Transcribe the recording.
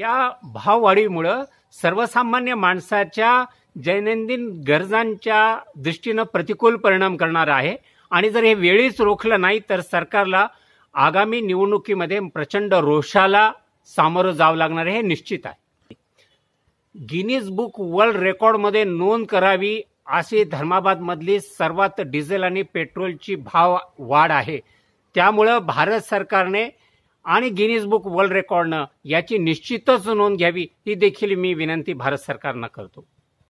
या भाववाढीमुळं सर्वसामान्य माणसाच्या दैनंदिन गरजांच्या दृष्टीनं प्रतिकूल परिणाम करणार आहे. आणि जर हे वेळीच रोखलं नाही तर सरकारला आगामी निवडणुकीमध्ये प्रचंड रोषाला सामोरं जावं लागणार हे निश्चित आहे. गिनीज बुक वर्ल्ड रेकॉर्डमध्ये नोंद करावी अशी धर्माबादमधली सर्वात डिझेल आणि पेट्रोलची भाव वाढ आहे. त्यामुळं भारत सरकारने आणि गिनीज बुक वर्ल्ड रेकॉर्डनं याची निश्चितच नोंद घ्यावी ही देखील मी विनंती भारत सरकारनं करतो.